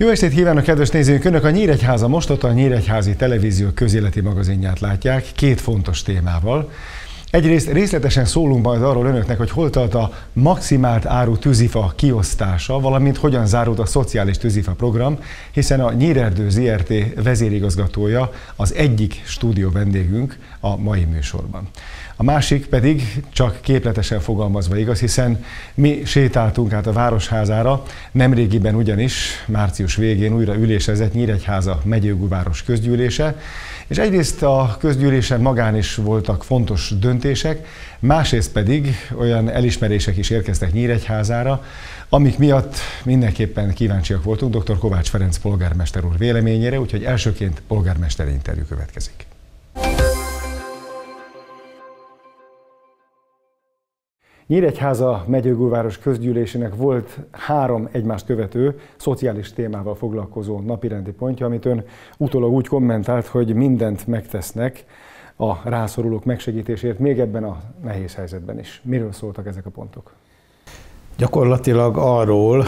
Jó estét kívánok, kedves nézőink! Önök a Nyíregyháza Mostot, a Nyíregyházi Televízió közéleti magazinját látják két fontos témával. Egyrészt részletesen szólunk majd arról önöknek, hogy hol tart a maximált áru tűzifa kiosztása, valamint hogyan zárult a szociális tűzifa program, hiszen a Nyírerdő ZRT vezérigazgatója az egyik stúdió vendégünk a mai műsorban. A másik pedig csak képletesen fogalmazva igaz, hiszen mi sétáltunk át a Városházára, nemrégiben ugyanis, március végén újra ülésezett Nyíregyháza megyőgúváros közgyűlése, és egyrészt a közgyűlésen magán is voltak fontos döntések, másrészt pedig olyan elismerések is érkeztek Nyíregyházára, amik miatt mindenképpen kíváncsiak voltunk dr. Kovács Ferenc polgármester úr véleményére, úgyhogy elsőként polgármester interjú következik. Nyíregyháza megyőgúváros közgyűlésének volt három egymást követő szociális témával foglalkozó napirendi pontja, amit ön utólag úgy kommentált, hogy mindent megtesznek a rászorulók megsegítésért, még ebben a nehéz helyzetben is. Miről szóltak ezek a pontok? Gyakorlatilag arról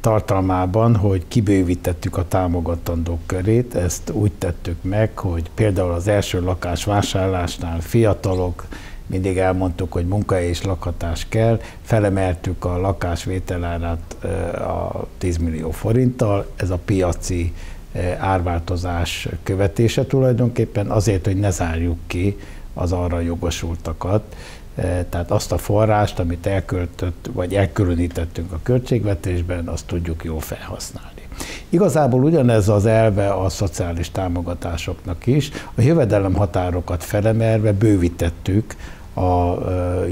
tartalmában, hogy kibővítettük a támogatandók körét, ezt úgy tettük meg, hogy például az első lakás vásárlásnál fiatalok, mindig elmondtuk, hogy munkahely és lakhatás kell, felemeltük a lakásvételárát a 10 millió forinttal, ez a piaci árváltozás követése tulajdonképpen azért, hogy ne zárjuk ki az arra jogosultakat, tehát azt a forrást, amit elköltött, vagy elkülönítettünk a költségvetésben, azt tudjuk jól felhasználni. Igazából ugyanez az elve a szociális támogatásoknak is. A jövedelem határokat felemelve bővítettük a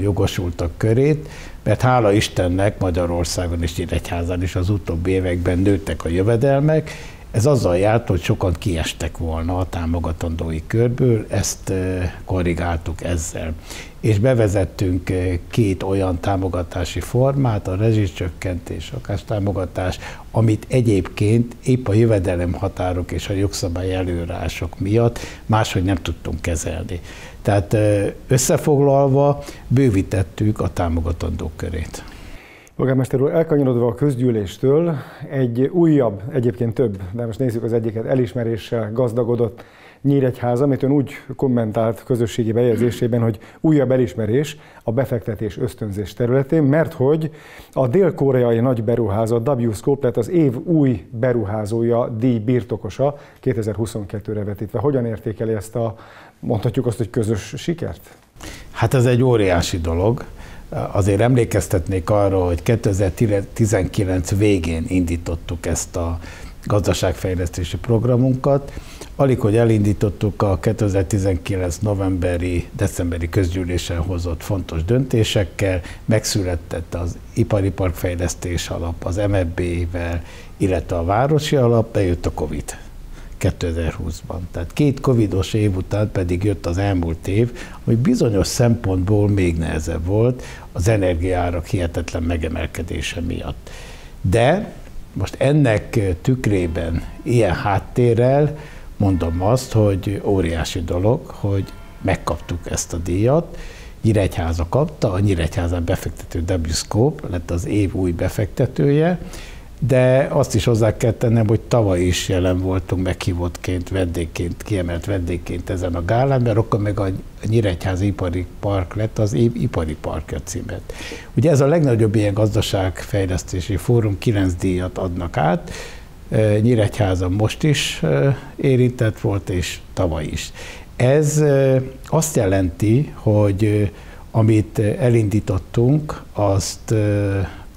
jogosultak körét, mert hála Istennek Magyarországon és Nyíregyházán is az utóbbi években nőttek a jövedelmek, ez azzal járt, hogy sokan kiestek volna a támogatandói körből, ezt korrigáltuk ezzel. És bevezettünk két olyan támogatási formát, a rezsicsökkentés, támogatás, amit egyébként épp a jövedelem határok és a jogszabály előrások miatt máshogy nem tudtunk kezelni. Tehát összefoglalva bővítettük a támogatandók körét. Polgármester úr, elkanyarodva a közgyűléstől egy újabb, egyébként több, de most nézzük az egyiket, elismeréssel gazdagodott Nyíregyháza, amit ön úgy kommentált közösségi bejegyzésében, hogy újabb elismerés a befektetés ösztönzés területén, mert hogy a dél-koreai nagy beruházat W Scope lett az év új beruházója, díj birtokosa 2022-re vetítve. Hogyan értékeli ezt a, mondhatjuk azt, hogy közös sikert? Hát ez egy óriási dolog. Azért emlékeztetnék arra, hogy 2019 végén indítottuk ezt a gazdaságfejlesztési programunkat. Alig, hogy elindítottuk a 2019 novemberi, decemberi közgyűlésen hozott fontos döntésekkel, megszületett az Ipari Parkfejlesztés alap, az MFB-vel, illetve a Városi alap, bejött a Covid 2020-ban. Tehát két covidos év után pedig jött az elmúlt év, ami bizonyos szempontból még nehezebb volt az energiárak hihetetlen megemelkedése miatt. De most ennek tükrében, ilyen háttérrel mondom azt, hogy óriási dolog, hogy megkaptuk ezt a díjat, Nyíregyháza kapta, a Nyíregyházán befektető Scope lett az év új befektetője, de azt is hozzá kell tennem, hogy tavaly is jelen voltunk meghívottként, vendégként, kiemelt vendégként ezen a gálán, mert akkor meg a Nyíregyházi Ipari Park lett az ipari parkja címet. Ugye ez a legnagyobb ilyen gazdaságfejlesztési fórum, kilenc díjat adnak át, Nyíregyháza most is érintett volt, és tavaly is. Ez azt jelenti, hogy amit elindítottunk, azt,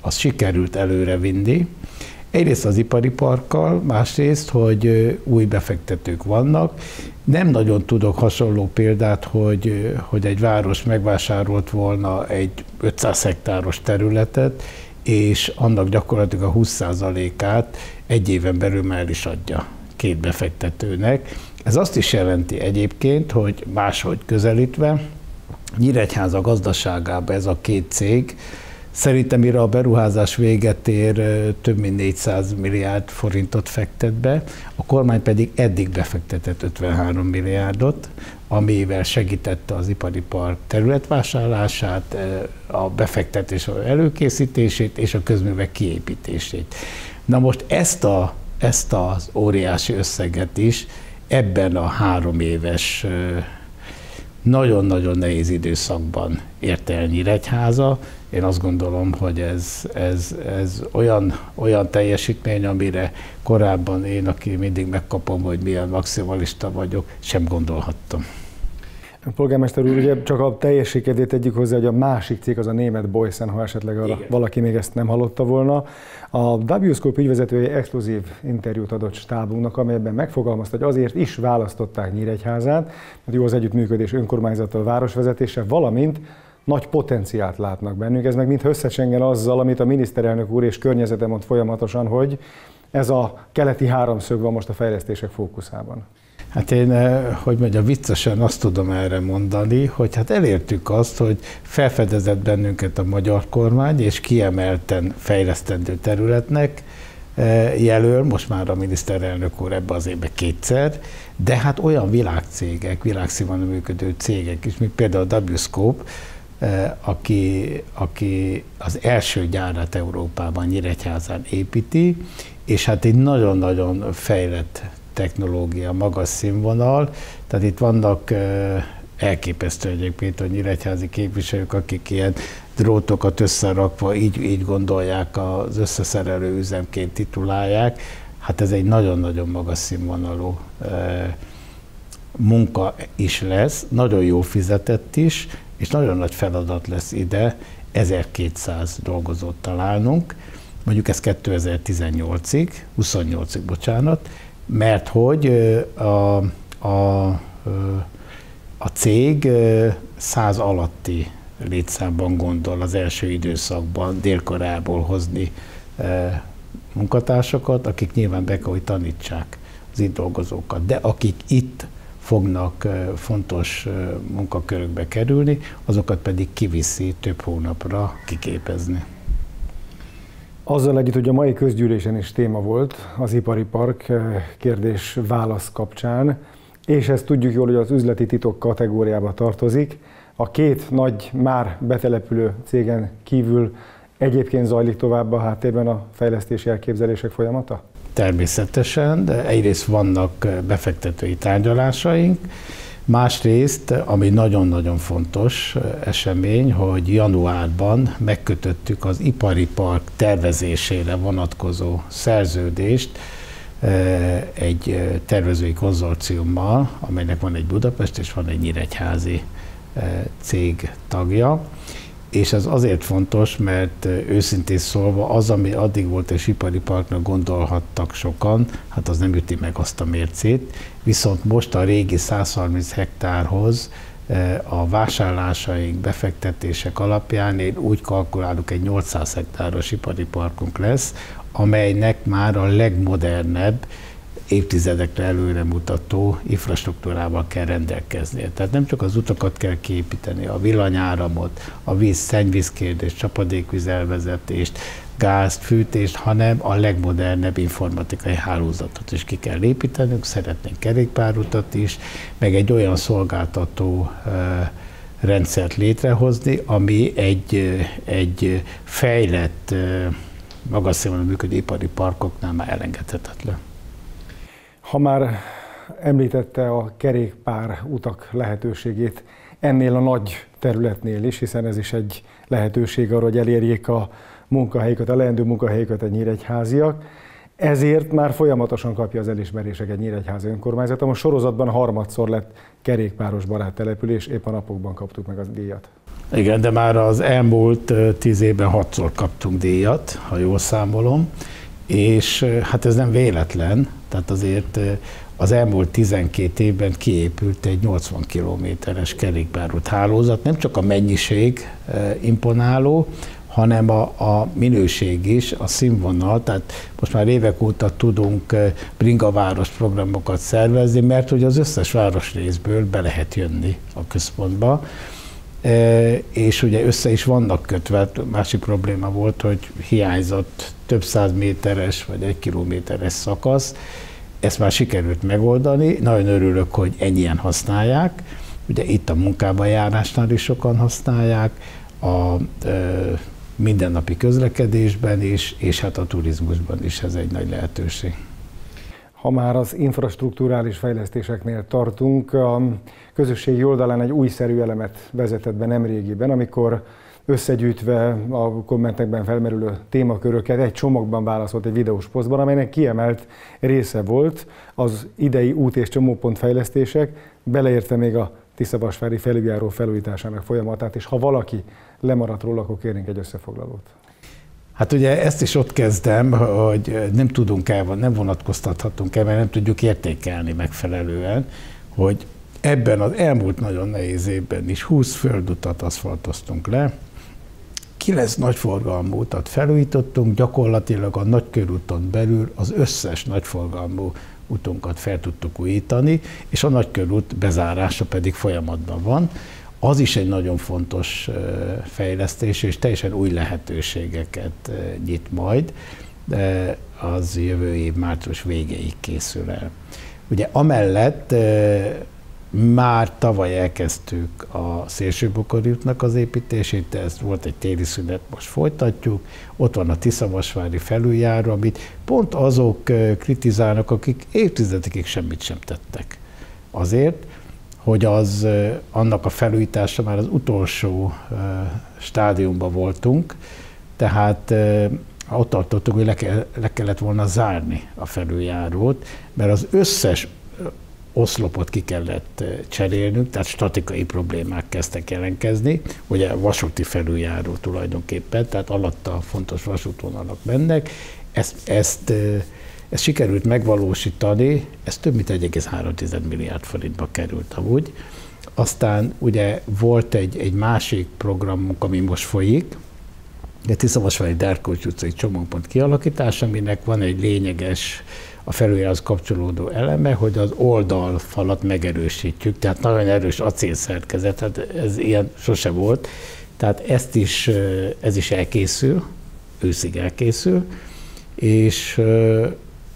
azt sikerült előrevinni, Egyrészt az ipari parkkal, másrészt, hogy új befektetők vannak. Nem nagyon tudok hasonló példát, hogy, hogy egy város megvásárolt volna egy 500 hektáros területet, és annak gyakorlatilag a 20%-át egy éven belül már is adja két befektetőnek. Ez azt is jelenti egyébként, hogy máshogy közelítve, Nyíregyháza gazdaságában ez a két cég Szerintem, mire a beruházás véget ér, több mint 400 milliárd forintot fektet be, a kormány pedig eddig befektetett 53 milliárdot, amivel segítette az ipari park területvásárlását, a befektetés előkészítését és a közművek kiépítését. Na most ezt, a, ezt az óriási összeget is ebben a három éves nagyon-nagyon nehéz időszakban érte el Nyíregyháza. Én azt gondolom, hogy ez, ez, ez olyan, olyan teljesítmény, amire korábban én, aki mindig megkapom, hogy milyen maximalista vagyok, sem gondolhattam. Polgármester úr, ugye csak a teljességedét tegyük hozzá, hogy a másik cég az a német Boysen, ha esetleg arra Igen. valaki még ezt nem hallotta volna. A WScope ügyvezetője exkluzív interjút adott stábunknak, amelyben megfogalmazta, hogy azért is választották Nyíregyházát, mert jó az együttműködés önkormányzattal, városvezetése, valamint nagy potenciált látnak bennünk. Ez meg mintha összecsengen azzal, amit a miniszterelnök úr és környezete mond folyamatosan, hogy ez a keleti háromszög van most a fejlesztések fókuszában. Hát én, eh, hogy mondja, viccesen azt tudom erre mondani, hogy hát elértük azt, hogy felfedezett bennünket a magyar kormány, és kiemelten fejlesztendő területnek eh, jelöl, most már a miniszterelnök úr ebbe az évben kétszer, de hát olyan világcégek, világszínvonalú működő cégek is, mint például a WScope, aki, aki az első gyárát Európában Nyíregyházán építi, és hát egy nagyon-nagyon fejlett technológia, magas színvonal, tehát itt vannak elképesztő egyébként a nyíregyházi képviselők, akik ilyen drótokat összerakva így, így gondolják, az összeszerelő üzemként titulálják. Hát ez egy nagyon-nagyon magas színvonalú munka is lesz, nagyon jó fizetett is, és nagyon nagy feladat lesz ide 1200 dolgozót találnunk, mondjuk ez 2018-ig, 28-ig, bocsánat, mert hogy a, a, a cég száz alatti létszámban gondol az első időszakban délkorából hozni munkatársakat, akik nyilván be kell, hogy tanítsák az itt dolgozókat, de akik itt fognak fontos munkakörökbe kerülni, azokat pedig kiviszi több hónapra kiképezni. Azzal együtt, hogy a mai közgyűlésen is téma volt az ipari park eh, kérdés-válasz kapcsán, és ezt tudjuk jól, hogy az üzleti titok kategóriába tartozik. A két nagy, már betelepülő cégen kívül egyébként zajlik tovább a háttérben a fejlesztési elképzelések folyamata? Természetesen, de egyrészt vannak eh, befektetői tárgyalásaink, Másrészt, ami nagyon-nagyon fontos esemény, hogy januárban megkötöttük az ipari park tervezésére vonatkozó szerződést egy tervezői konzorciummal, amelynek van egy Budapest és van egy Nyíregyházi cég tagja és ez azért fontos, mert őszintén szólva az, ami addig volt egy ipari parknak gondolhattak sokan, hát az nem üti meg azt a mércét, viszont most a régi 130 hektárhoz a vásárlásaink, befektetések alapján én úgy kalkulálok, egy 800 hektáros ipari parkunk lesz, amelynek már a legmodernebb évtizedekre előre mutató infrastruktúrával kell rendelkeznie. Tehát nem csak az utakat kell kiépíteni, a villanyáramot, a víz, szennyvíz kérdést, csapadékvízelvezetést, gázt, fűtést, hanem a legmodernebb informatikai hálózatot is ki kell építenünk, szeretnénk kerékpárutat is, meg egy olyan szolgáltató rendszert létrehozni, ami egy, egy fejlett, magas színvonalú működő ipari parkoknál már elengedhetetlen. Ha már említette a kerékpár utak lehetőségét ennél a nagy területnél is, hiszen ez is egy lehetőség arra, hogy elérjék a munkahelyeket, a leendő munkahelyeket a nyíregyháziak. Ezért már folyamatosan kapja az elismeréseket Nyíregyházi önkormányzat. Most sorozatban harmadszor lett kerékpáros barát település, épp a napokban kaptuk meg az díjat. Igen, de már az elmúlt tíz évben hatszor kaptunk díjat, ha jól számolom, és hát ez nem véletlen, tehát azért az elmúlt 12 évben kiépült egy 80 kilométeres kerékpárút hálózat. Nem csak a mennyiség imponáló, hanem a, a minőség is, a színvonal, tehát most már évek óta tudunk bringaváros programokat szervezni, mert hogy az összes városrészből be lehet jönni a központba, és ugye össze is vannak kötve. Másik probléma volt, hogy hiányzott több száz méteres vagy egy kilométeres szakasz, ezt már sikerült megoldani, nagyon örülök, hogy ennyien használják, ugye itt a munkába járásnál is sokan használják, a ö, mindennapi közlekedésben is, és hát a turizmusban is ez egy nagy lehetőség. Ha már az infrastruktúrális fejlesztéseknél tartunk, a közösségi oldalán egy újszerű elemet vezetett be nemrégiben, amikor összegyűjtve a kommentekben felmerülő témaköröket egy csomagban válaszolt egy videós posztban, amelynek kiemelt része volt az idei út és csomópont fejlesztések, beleértve még a Tiszavasvári felüljáró felújításának folyamatát, és ha valaki lemaradt róla, akkor kérnénk egy összefoglalót. Hát ugye ezt is ott kezdem, hogy nem tudunk el, nem vonatkoztathatunk el, mert nem tudjuk értékelni megfelelően, hogy ebben az elmúlt nagyon nehéz évben is 20 földutat aszfaltoztunk le, 9 nagyforgalmú utat felújítottunk, gyakorlatilag a nagykörúton belül az összes nagyforgalmú utunkat fel tudtuk újítani, és a nagykörút bezárása pedig folyamatban van. Az is egy nagyon fontos fejlesztés, és teljesen új lehetőségeket nyit majd, de az jövő év március végéig készül el. Ugye amellett már tavaly elkezdtük a szélsőbokorútnak az építését, de ez volt egy téli szünet, most folytatjuk. Ott van a Tiszavasvári felüljáró, amit pont azok kritizálnak, akik évtizedekig semmit sem tettek. Azért, hogy az, annak a felújítása már az utolsó stádiumban voltunk, tehát ott tartottuk, hogy le, ke, le kellett volna zárni a felüljárót, mert az összes oszlopot ki kellett cserélnünk, tehát statikai problémák kezdtek jelentkezni, ugye vasúti felüljáró tulajdonképpen, tehát alatta fontos vasútvonalak mennek, ezt, ezt, ezt sikerült megvalósítani, ez több mint 1,3 milliárd forintba került amúgy. Aztán ugye volt egy, egy másik programunk, ami most folyik, de Tiszavasvári Derkocs utcai csomópont kialakítása, aminek van egy lényeges a felüljához kapcsolódó eleme, hogy az oldalfalat megerősítjük, tehát nagyon erős acélszerkezet, hát ez ilyen sose volt, tehát ezt is, ez is elkészül, őszig elkészül, és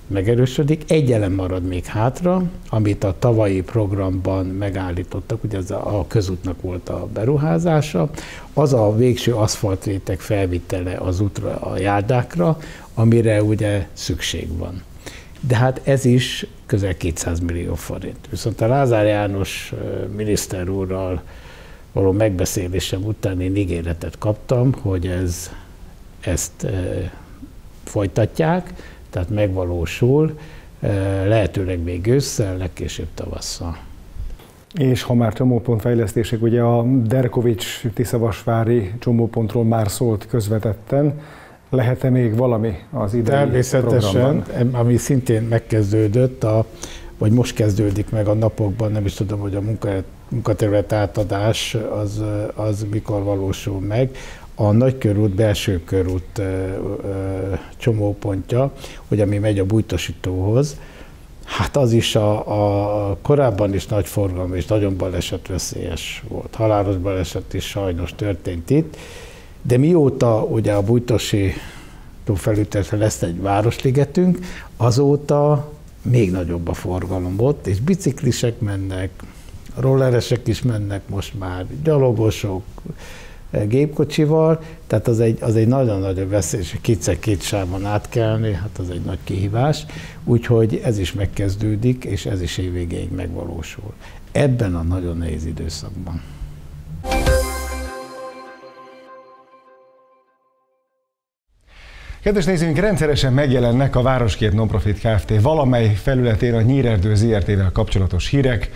megerősödik. Egy elem marad még hátra, amit a tavalyi programban megállítottak, ugye ez a közútnak volt a beruházása, az a végső aszfaltréteg felvitele az útra, a járdákra, amire ugye szükség van de hát ez is közel 200 millió forint. Viszont a Lázár János miniszter úrral való megbeszélésem után én ígéretet kaptam, hogy ez, ezt e, folytatják, tehát megvalósul, e, lehetőleg még ősszel, legkésőbb tavasszal. És ha már csomópontfejlesztések, ugye a Derkovics Tiszavasvári csomópontról már szólt közvetetten, lehet-e még valami az idei Természetesen, programban? ami szintén megkezdődött, a, vagy most kezdődik meg a napokban, nem is tudom, hogy a munka, munkaterület átadás az, az mikor valósul meg. A nagykörút, belső körút csomópontja, hogy ami megy a bújtosítóhoz, Hát az is a, a korábban is nagy forgalom és nagyon balesetveszélyes volt. Halálos baleset is sajnos történt itt, de mióta ugye a Bújtosi felültetve lesz egy városligetünk, azóta még nagyobb a forgalom ott, és biciklisek mennek, rolleresek is mennek most már, gyalogosok, gépkocsival, tehát az egy, az egy nagyon nagy veszély, és kétszer két sávon átkelni, hát az egy nagy kihívás, úgyhogy ez is megkezdődik, és ez is évvégéig megvalósul. Ebben a nagyon nehéz időszakban. Kedves nézőink, rendszeresen megjelennek a Városkép Nonprofit Kft. valamely felületén a Nyírerdő ZRT-vel kapcsolatos hírek,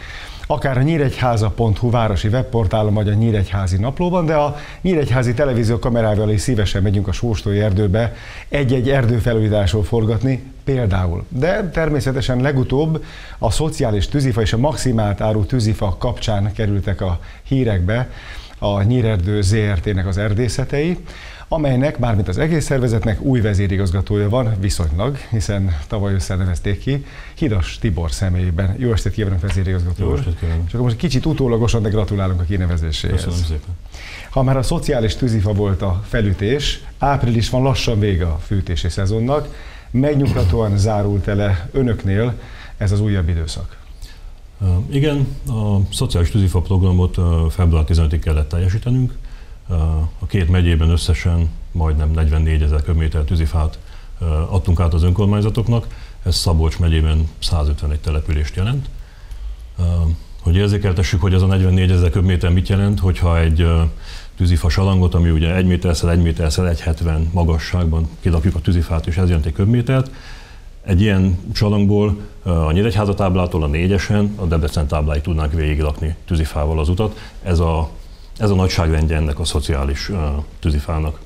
akár a nyíregyháza.hu városi webportálon, vagy a Nyíregyházi naplóban, de a Nyíregyházi televízió kamerával is szívesen megyünk a Sóstói erdőbe egy-egy erdőfelújításról forgatni, például. De természetesen legutóbb a szociális tűzifa és a maximált áru tűzifa kapcsán kerültek a hírekbe a Nyírerdő ZRT-nek az erdészetei. Amelynek, bármint az egész szervezetnek új vezérigazgatója van, viszonylag, hiszen tavaly össze nevezték ki, Hidas Tibor személyében. Jó estét kívánok, vezérigazgató Jó estét kívánok. Csak most kicsit utólagosan, de gratulálunk a kinevezéséhez. Köszönöm szépen. Ha már a szociális tűzifa volt a felütés, április van lassan vége a fűtési szezonnak, megnyugtatóan zárult ele önöknél ez az újabb időszak. Igen, a szociális tűzifa programot február 15-ig kellett teljesítenünk. A két megyében összesen majdnem 44 ezer köbméter tűzifát adtunk át az önkormányzatoknak, ez Szabolcs megyében 151 települést jelent. Hogy érzékeltessük, hogy ez a 44 ezer köbméter mit jelent, hogyha egy tűzifa salangot, ami ugye 1 méterszer, 1 méterszer, 1,70 magasságban kidapjuk a tűzifát, és ez jelent egy köbmétert, egy ilyen csalangból a Nyíregyháza táblától a négyesen a Debrecen tábláig tudnánk végiglakni tűzifával az utat. Ez a, ez a nagyságrendje ennek a szociális uh, tűzifának.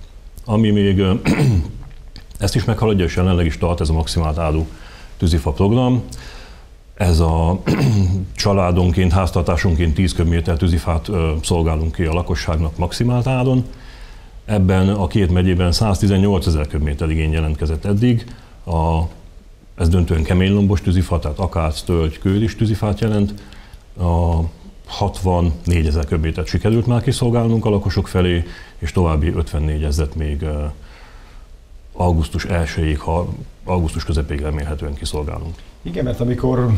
Ami még uh, ezt is meghaladja, és jelenleg is tart ez a maximált áldó tűzifa program. Ez a családonként, háztartásonként 10 köbméter tűzifát szolgálunk ki a lakosságnak maximált áron. Ebben a két megyében 118 ezer köbméter igény jelentkezett eddig. A ez döntően kemény lombos tűzifa, tehát akác, tölgy, kőris tűzifát jelent. A 64 ezer köbmétert sikerült már kiszolgálnunk a lakosok felé, és további 54 ezeret még augusztus 1-ig, ha augusztus közepéig remélhetően kiszolgálunk. Igen, mert amikor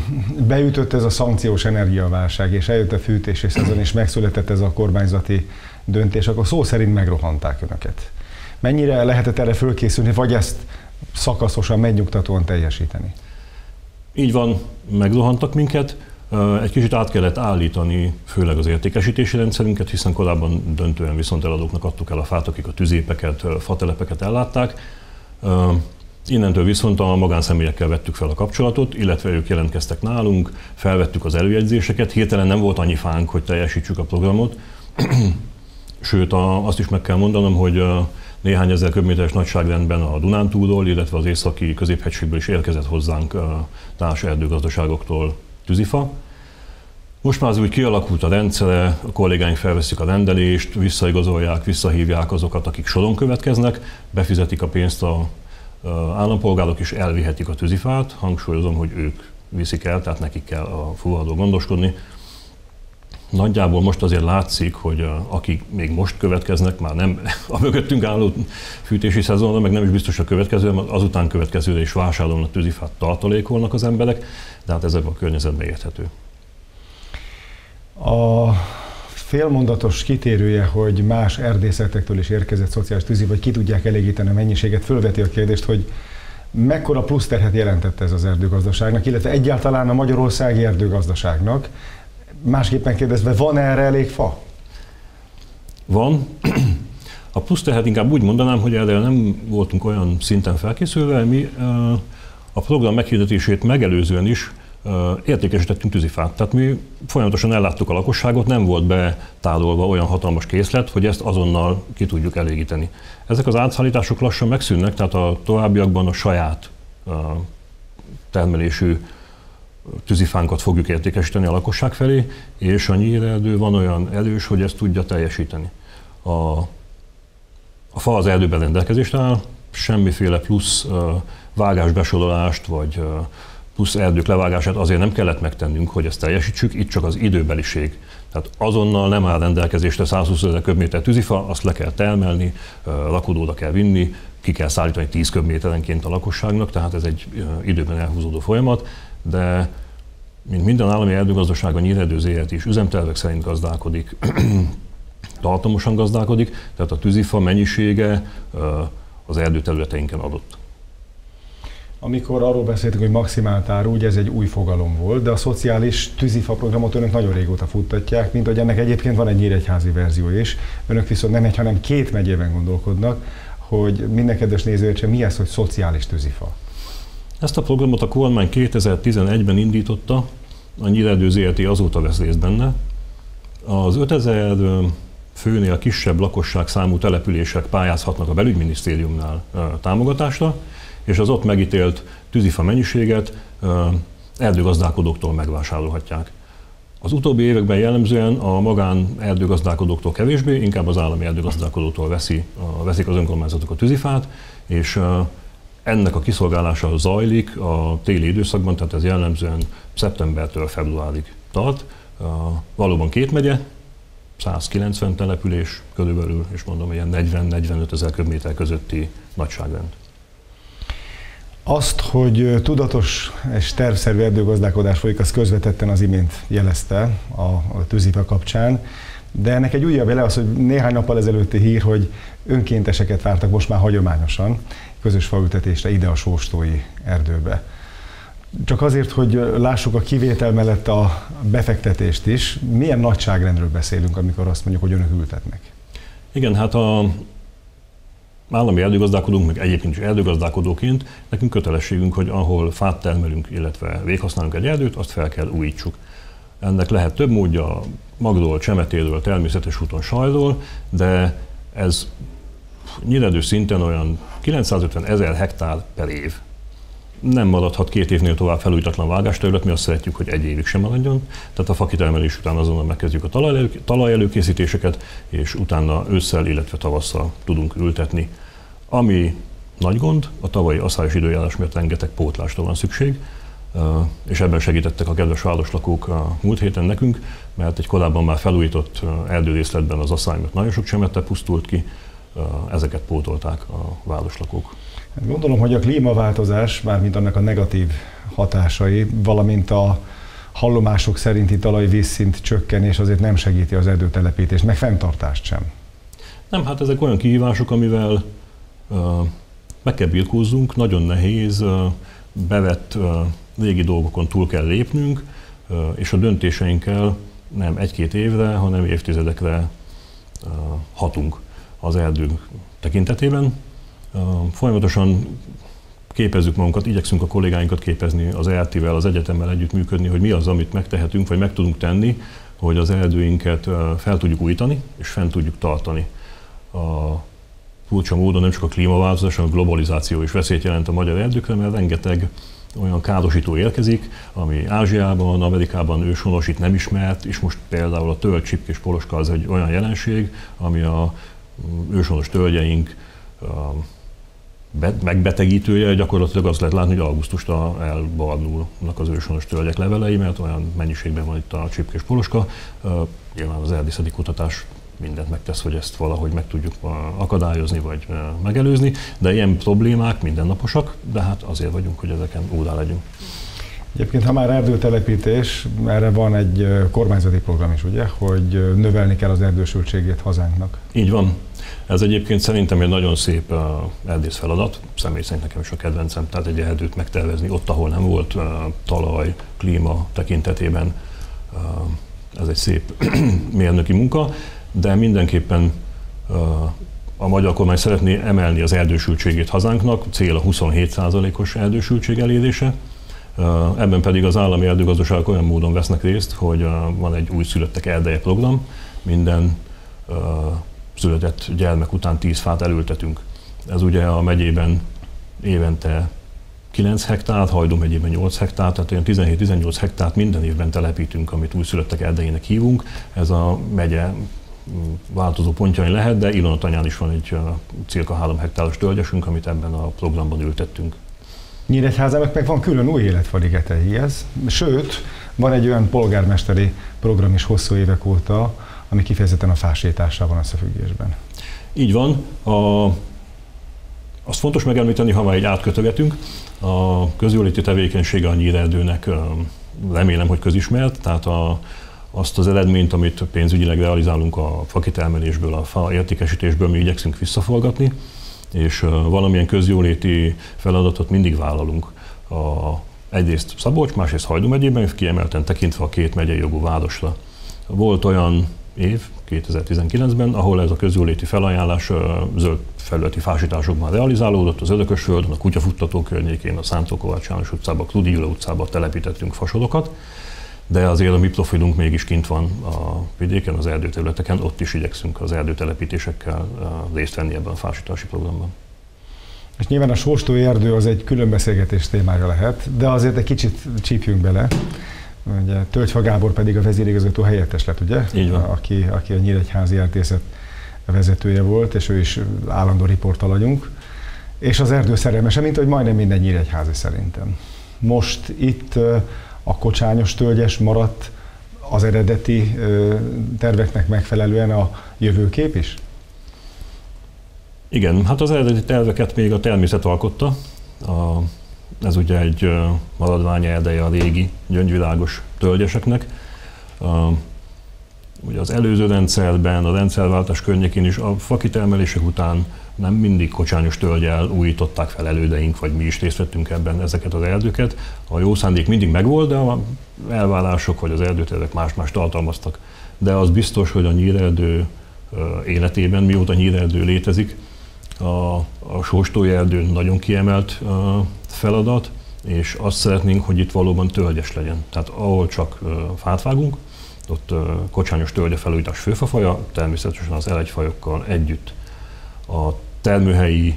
beütött ez a szankciós energiaválság, és eljött a fűtési szezon, és megszületett ez a kormányzati döntés, akkor szó szerint megrohanták önöket. Mennyire lehetett erre fölkészülni, vagy ezt szakaszosan, megnyugtatóan teljesíteni. Így van, megzuhantak minket, egy kicsit át kellett állítani, főleg az értékesítési rendszerünket, hiszen korábban döntően viszont eladóknak adtuk el a fát, akik a tüzépeket, fatelepeket ellátták. Innentől viszont a magánszemélyekkel vettük fel a kapcsolatot, illetve ők jelentkeztek nálunk, felvettük az előjegyzéseket, hirtelen nem volt annyi fánk, hogy teljesítsük a programot. Sőt, azt is meg kell mondanom, hogy néhány ezer köbméteres nagyságrendben a Dunántúlról, illetve az északi középhegységből is érkezett hozzánk társ erdőgazdaságoktól tűzifa. Most már az úgy kialakult a rendszere, a kollégáink felveszik a rendelést, visszaigazolják, visszahívják azokat, akik soron következnek, befizetik a pénzt a állampolgárok is elvihetik a tűzifát, hangsúlyozom, hogy ők viszik el, tehát nekik kell a fuvarról gondoskodni, Nagyjából most azért látszik, hogy akik még most következnek, már nem a mögöttünk álló fűtési szezonra, meg nem is biztos a következő, mert azután következőre is vásárolnak tűzifát, tartalékolnak az emberek, de hát ez a környezetben érthető. A félmondatos kitérője, hogy más erdészetektől is érkezett szociális tűzi, vagy ki tudják elégíteni a mennyiséget, fölveti a kérdést, hogy mekkora plusz terhet jelentette ez az erdőgazdaságnak, illetve egyáltalán a magyarországi erdőgazdaságnak, másképpen kérdezve, van erre elég fa? Van. A plusz tehát inkább úgy mondanám, hogy erre nem voltunk olyan szinten felkészülve, mi a program meghirdetését megelőzően is értékesítettünk tűzifát. Tehát mi folyamatosan elláttuk a lakosságot, nem volt betárolva olyan hatalmas készlet, hogy ezt azonnal ki tudjuk elégíteni. Ezek az átszállítások lassan megszűnnek, tehát a továbbiakban a saját termelésű tűzifánkat fogjuk értékesíteni a lakosság felé, és a nyíredő van olyan erős, hogy ezt tudja teljesíteni. A, a fa az erdőben rendelkezésre áll, semmiféle plusz uh, vágásbesorolást, vagy uh, plusz erdők levágását azért nem kellett megtennünk, hogy ezt teljesítsük, itt csak az időbeliség. Tehát azonnal nem áll rendelkezésre 120 ezer köbméter tűzifa, azt le kell termelni, lakodóra kell vinni, ki kell szállítani 10 köbméterenként a lakosságnak, tehát ez egy időben elhúzódó folyamat de mint minden állami erdőgazdaság, a Nyíredő ZRT is üzemtervek szerint gazdálkodik, tartamosan gazdálkodik, tehát a tűzifa mennyisége az erdőterületeinken adott. Amikor arról beszéltünk, hogy maximált áru, ugye ez egy új fogalom volt, de a szociális tűzifa programot önök nagyon régóta futtatják, mint hogy ennek egyébként van egy nyíregyházi verzió is. Önök viszont nem egy, hanem két megyében gondolkodnak, hogy minden kedves néző mi ez, hogy szociális tűzifa? Ezt a programot a kormány 2011-ben indította, a Nyíredő ZRT azóta vesz részt benne. Az 5000 főnél kisebb lakosság számú települések pályázhatnak a belügyminisztériumnál támogatásra, és az ott megítélt tűzifa mennyiséget erdőgazdálkodóktól megvásárolhatják. Az utóbbi években jellemzően a magán erdőgazdálkodóktól kevésbé, inkább az állami erdőgazdálkodótól veszi, veszik az önkormányzatok a tűzifát, és ennek a kiszolgálása zajlik a téli időszakban, tehát ez jellemzően szeptembertől februárig tart. Valóban két megye, 190 település körülbelül, és mondom, ilyen 40-45 ezer köbméter közötti nagyságrend. Azt, hogy tudatos és tervszerű erdőgazdálkodás folyik, az közvetetten az imént jelezte a, tűzifa kapcsán. De ennek egy újabb jele az, hogy néhány nappal ezelőtti hír, hogy önkénteseket vártak most már hagyományosan közös faültetésre ide a sóstói erdőbe. Csak azért, hogy lássuk a kivétel mellett a befektetést is, milyen nagyságrendről beszélünk, amikor azt mondjuk, hogy önök ültetnek? Igen, hát a állami erdőgazdálkodónk, meg egyébként is erdőgazdálkodóként nekünk kötelességünk, hogy ahol fát termelünk, illetve véghasználunk egy erdőt, azt fel kell újítsuk. Ennek lehet több módja, magdól, csemetéről, természetes úton sajról, de ez nyiledő szinten olyan 950 ezer hektár per év. Nem maradhat két évnél tovább felújítatlan vágásterület, mi azt szeretjük, hogy egy évig sem maradjon. Tehát a fakitermelés után azonnal megkezdjük a talajelőkészítéseket, és utána ősszel, illetve tavasszal tudunk ültetni. Ami nagy gond, a tavalyi asszályos időjárás miatt rengeteg pótlásra van szükség, és ebben segítettek a kedves városlakók a múlt héten nekünk, mert egy korábban már felújított erdőrészletben az asszály miatt nagyon sok csemete pusztult ki, ezeket pótolták a városlakók. Gondolom, hogy a klímaváltozás, mármint annak a negatív hatásai, valamint a hallomások szerinti talajvízszint csökkenés azért nem segíti az erdőtelepítést, meg fenntartást sem. Nem, hát ezek olyan kihívások, amivel uh, meg kell birkózzunk, nagyon nehéz, uh, bevett uh, régi dolgokon túl kell lépnünk, uh, és a döntéseinkkel nem egy-két évre, hanem évtizedekre uh, hatunk az erdő tekintetében. Folyamatosan képezzük magunkat, igyekszünk a kollégáinkat képezni az ERT-vel, az egyetemmel együtt működni, hogy mi az, amit megtehetünk, vagy meg tudunk tenni, hogy az erdőinket fel tudjuk újítani, és fent tudjuk tartani. A furcsa módon nem csak a klímaváltozás, hanem a globalizáció is veszélyt jelent a magyar erdőkre, mert rengeteg olyan károsító érkezik, ami Ázsiában, Amerikában őshonos, itt nem ismert, és most például a tölgy, csipk és poloska az egy olyan jelenség, ami a őshonos tölgyeink megbetegítője, gyakorlatilag azt lehet látni, hogy augusztusra elbarnulnak az őshonos tölgyek levelei, mert olyan mennyiségben van itt a csipkés poloska. Nyilván az erdészeti kutatás mindent megtesz, hogy ezt valahogy meg tudjuk akadályozni vagy megelőzni, de ilyen problémák mindennaposak, de hát azért vagyunk, hogy ezeken úrá legyünk. Egyébként, ha már erdőtelepítés, erre van egy kormányzati program is, ugye, hogy növelni kell az erdősültségét hazánknak. Így van. Ez egyébként szerintem egy nagyon szép erdész feladat, személy szerint nekem is a kedvencem, tehát egy erdőt megtervezni ott, ahol nem volt talaj, klíma tekintetében. Ez egy szép mérnöki munka, de mindenképpen a magyar kormány szeretné emelni az erdősültségét hazánknak, cél a 27%-os erdősültség elérése, Ebben pedig az állami erdőgazdaságok olyan módon vesznek részt, hogy van egy új szülöttek erdeje program, minden született gyermek után 10 fát elültetünk. Ez ugye a megyében évente 9 hektár, Hajdom megyében 8 hektár, tehát olyan 17-18 hektárt minden évben telepítünk, amit újszülöttek erdejének hívunk. Ez a megye változó pontjain lehet, de Ilonatanyán is van egy cirka 3 hektáros tölgyesünk, amit ebben a programban ültettünk. Nyíregyházának meg van külön új életvaligeteihez, sőt, van egy olyan polgármesteri program is hosszú évek óta, ami kifejezetten a fásétással van összefüggésben. Így van. A, azt fontos megemlíteni, ha már egy átkötögetünk, a közjóléti tevékenysége a nyírerdőnek remélem, hogy közismert, tehát a, azt az eredményt, amit pénzügyileg realizálunk a fakitermelésből, a fa értékesítésből mi igyekszünk visszaforgatni és valamilyen közjóléti feladatot mindig vállalunk. A, egyrészt Szabolcs, másrészt Hajdú megyében, kiemelten tekintve a két megyei jogú városra. Volt olyan év, 2019-ben, ahol ez a közjóléti felajánlás zöld felületi fásításokban realizálódott, az Ödökösföldön, a Kutyafuttató környékén, a Szántó Kovács János utcában, Kludi Gyula utcában telepítettünk fasorokat, de azért a mi profilunk mégis kint van a vidéken, az erdőterületeken, ott is igyekszünk az erdőtelepítésekkel részt venni ebben a fásítási programban. És nyilván a sóstói erdő az egy külön beszélgetés témája lehet, de azért egy kicsit csípjünk bele. Ugye, Tölgyfa Gábor pedig a vezérigazgató helyettes lett, ugye? Így van. Aki, aki a Nyíregyházi Eltészet vezetője volt, és ő is állandó riportalanyunk. És az erdő szerelmese, mint hogy majdnem minden nyíregyházi szerintem. Most itt a kocsányos tölgyes maradt az eredeti terveknek megfelelően a jövőkép is? Igen, hát az eredeti terveket még a természet alkotta. A, ez ugye egy maradvány erdeje a régi gyöngyvilágos tölgyeseknek. A, ugye az előző rendszerben, a rendszerváltás környékén is a fakitermelések után nem mindig kocsányos tölgyel újították fel elődeink, vagy mi is részt vettünk ebben ezeket az erdőket. A jó szándék mindig megvolt, de a elvárások vagy az erdőtervek más-más tartalmaztak. De az biztos, hogy a nyírerdő életében, mióta nyírerdő létezik, a, a sóstói erdő nagyon kiemelt feladat, és azt szeretnénk, hogy itt valóban tölgyes legyen. Tehát ahol csak fát vágunk, ott kocsányos tölgye felújítás főfafaja, természetesen az elegyfajokkal együtt. A termőhelyi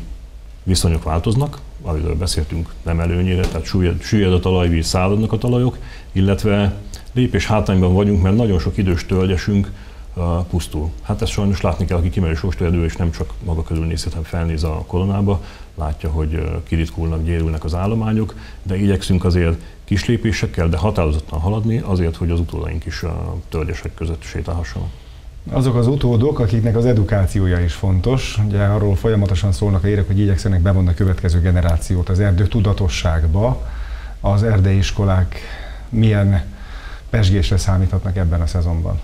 viszonyok változnak, amiről beszéltünk nem előnyére, tehát süllyed a talajvíz, száradnak a talajok, illetve lépés hátrányban vagyunk, mert nagyon sok idős tölgyesünk uh, pusztul. Hát ezt sajnos látni kell, aki kimegy sóstőedő, és nem csak maga körül nézhet, hanem felnéz a kolonába, látja, hogy kiritkulnak, gyérülnek az állományok, de igyekszünk azért kis lépésekkel, de határozottan haladni, azért, hogy az utódaink is a tölgyesek között sétálhassanak. Azok az utódok, akiknek az edukációja is fontos, ugye arról folyamatosan szólnak a érek, hogy igyekszenek bevonni a következő generációt az erdő tudatosságba, az erdei iskolák milyen pesgésre számíthatnak ebben a szezonban?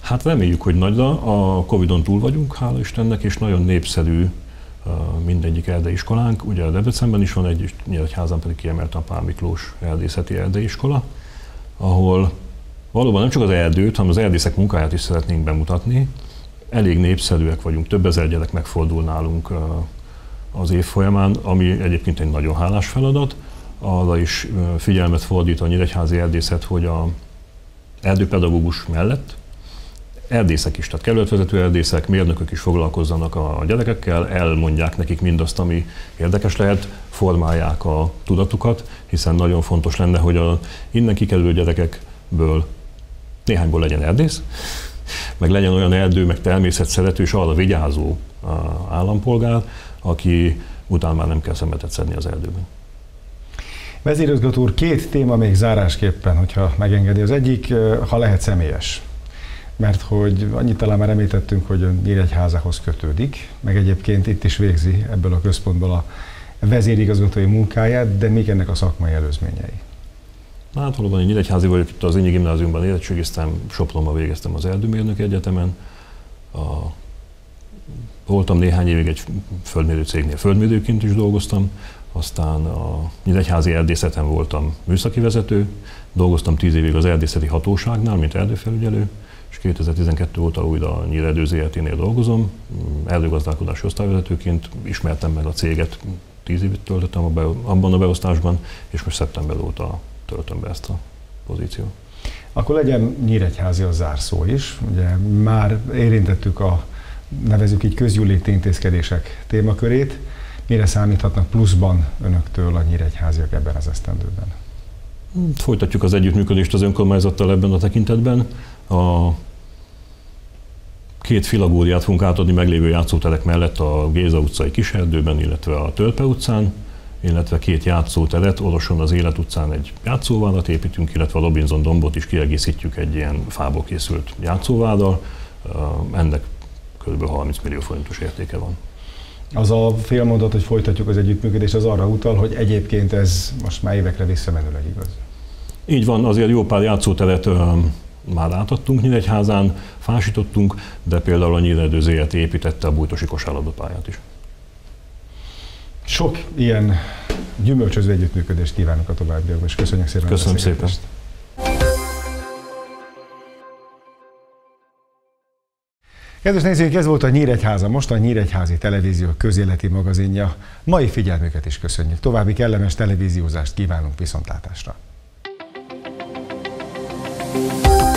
Hát reméljük, hogy nagyra. A Covid-on túl vagyunk, hála Istennek, és nagyon népszerű mindegyik iskolánk. Ugye a Debrecenben is van egy, és Nyíregyházan pedig kiemelt a Pál Miklós erdészeti erdeiskola, ahol valóban nem csak az erdőt, hanem az erdészek munkáját is szeretnénk bemutatni. Elég népszerűek vagyunk, több ezer gyerek megfordul nálunk az év folyamán, ami egyébként egy nagyon hálás feladat. Arra is figyelmet fordít a Nyíregyházi Erdészet, hogy a erdőpedagógus mellett erdészek is, tehát kerületvezető erdészek, mérnökök is foglalkozzanak a gyerekekkel, elmondják nekik mindazt, ami érdekes lehet, formálják a tudatukat, hiszen nagyon fontos lenne, hogy a innen kikerülő gyerekekből néhányból legyen erdész, meg legyen olyan erdő, meg természet szerető és arra vigyázó állampolgár, aki utána már nem kell szemetet szedni az erdőben. Vezérigazgató úr, két téma még zárásképpen, hogyha megengedi. Az egyik, ha lehet személyes. Mert hogy annyit talán már említettünk, hogy a Nyíregyházához kötődik, meg egyébként itt is végzi ebből a központból a vezérigazgatói munkáját, de még ennek a szakmai előzményei. Hát valóban én Nyíregyházi vagyok, itt az Ényi Gimnáziumban érettségiztem, Sopronban végeztem az Erdőmérnök Egyetemen. A, voltam néhány évig egy földmérő cégnél földmérőként is dolgoztam, aztán a Nyíregyházi erdészeten voltam műszaki vezető, dolgoztam tíz évig az erdészeti hatóságnál, mint erdőfelügyelő, és 2012 óta újra a Nyíredő ZRT-nél dolgozom, erdőgazdálkodási osztályvezetőként ismertem meg a céget, tíz évig töltöttem abban a beosztásban, és most szeptember óta töltöm be ezt a pozíciót. Akkor legyen Nyíregyházi a zárszó is. Ugye már érintettük a nevezük így közgyűléti intézkedések témakörét. Mire számíthatnak pluszban önöktől a nyíregyháziak ebben az esztendőben? Folytatjuk az együttműködést az önkormányzattal ebben a tekintetben. A két filagóriát fogunk átadni meglévő játszóterek mellett a Géza utcai kiserdőben, illetve a Tölpe utcán illetve két játszóteret, Oroson az Élet utcán egy játszóvádat építünk, illetve a Robinson dombot is kiegészítjük egy ilyen fából készült játszóváddal. Ennek kb. 30 millió forintos értéke van. Az a félmondat, hogy folytatjuk az együttműködést, az arra utal, hogy egyébként ez most már évekre visszamenőleg igaz. Így van, azért jó pár játszóteret már átadtunk Nyíregyházán, fásítottunk, de például a Nyíredő ZRT építette a bújtosi kosárlabdapályát is. Sok ilyen gyümölcsöző együttműködést kívánok a továbbiakban, és köszönjük szépen. Köszönöm szépen. Kedves nézőink, ez volt a Nyíregyháza, most a Nyíregyházi Televízió közéleti magazinja. Mai figyelmüket is köszönjük. További kellemes televíziózást kívánunk viszontlátásra. thank you